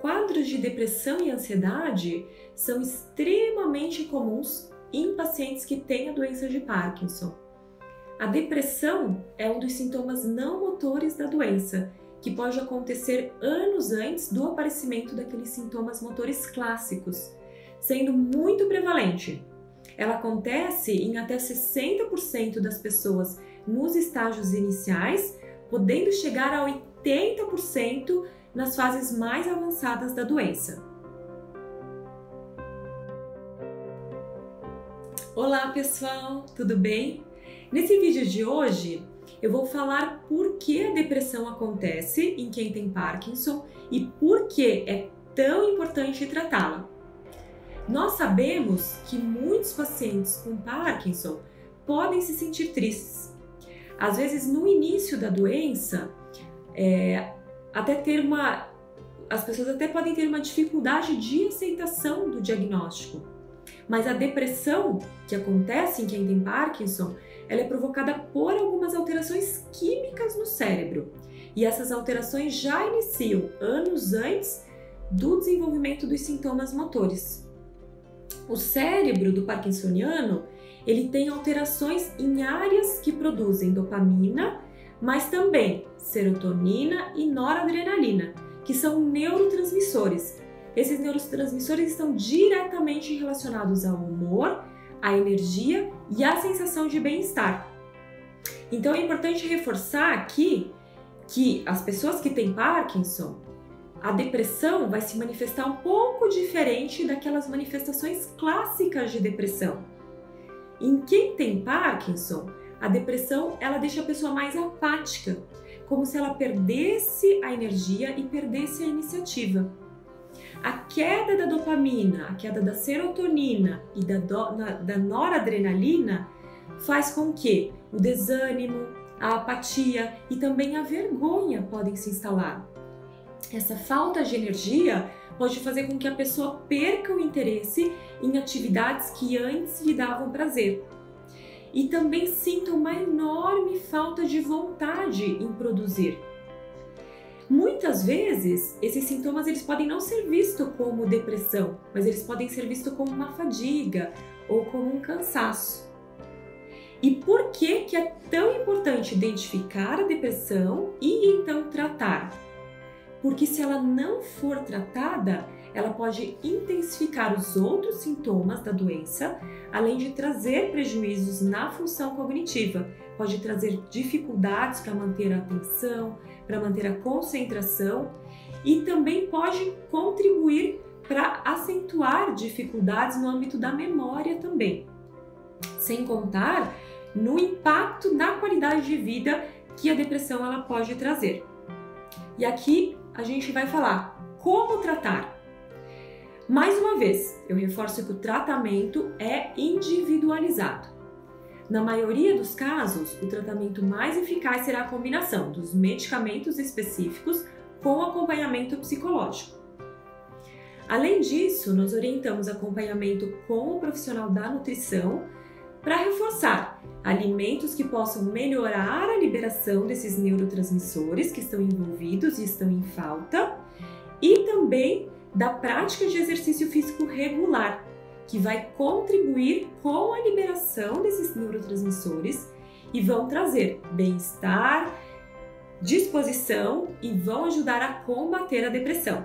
quadros de depressão e ansiedade são extremamente comuns em pacientes que têm a doença de Parkinson. A depressão é um dos sintomas não motores da doença, que pode acontecer anos antes do aparecimento daqueles sintomas motores clássicos, sendo muito prevalente. Ela acontece em até 60% das pessoas nos estágios iniciais, podendo chegar a 80% nas fases mais avançadas da doença. Olá pessoal, tudo bem? Nesse vídeo de hoje eu vou falar por que a depressão acontece em quem tem Parkinson e por que é tão importante tratá-la. Nós sabemos que muitos pacientes com Parkinson podem se sentir tristes. Às vezes, no início da doença, é, até ter uma. As pessoas até podem ter uma dificuldade de aceitação do diagnóstico. Mas a depressão que acontece em quem tem Parkinson, ela é provocada por algumas alterações químicas no cérebro. E essas alterações já iniciam anos antes do desenvolvimento dos sintomas motores. O cérebro do parkinsoniano, ele tem alterações em áreas que produzem dopamina mas também serotonina e noradrenalina, que são neurotransmissores. Esses neurotransmissores estão diretamente relacionados ao humor, à energia e à sensação de bem-estar. Então é importante reforçar aqui que as pessoas que têm Parkinson, a depressão vai se manifestar um pouco diferente daquelas manifestações clássicas de depressão. Em quem tem Parkinson, a depressão, ela deixa a pessoa mais apática, como se ela perdesse a energia e perdesse a iniciativa. A queda da dopamina, a queda da serotonina e da, do, na, da noradrenalina faz com que o desânimo, a apatia e também a vergonha podem se instalar. Essa falta de energia pode fazer com que a pessoa perca o interesse em atividades que antes lhe davam prazer e também sinta uma enorme falta de vontade em produzir. Muitas vezes, esses sintomas eles podem não ser vistos como depressão, mas eles podem ser vistos como uma fadiga ou como um cansaço. E por que que é tão importante identificar a depressão e então tratar? Porque se ela não for tratada, ela pode intensificar os outros sintomas da doença, além de trazer prejuízos na função cognitiva. Pode trazer dificuldades para manter a atenção, para manter a concentração e também pode contribuir para acentuar dificuldades no âmbito da memória também. Sem contar no impacto na qualidade de vida que a depressão ela pode trazer. E aqui a gente vai falar como tratar mais uma vez, eu reforço que o tratamento é individualizado. Na maioria dos casos, o tratamento mais eficaz será a combinação dos medicamentos específicos com acompanhamento psicológico. Além disso, nós orientamos acompanhamento com o profissional da nutrição para reforçar alimentos que possam melhorar a liberação desses neurotransmissores que estão envolvidos e estão em falta e também da prática de exercício físico regular, que vai contribuir com a liberação desses neurotransmissores e vão trazer bem-estar, disposição e vão ajudar a combater a depressão.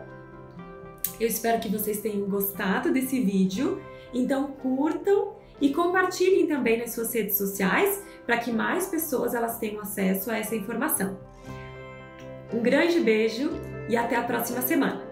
Eu espero que vocês tenham gostado desse vídeo, então curtam e compartilhem também nas suas redes sociais para que mais pessoas elas tenham acesso a essa informação. Um grande beijo e até a próxima semana!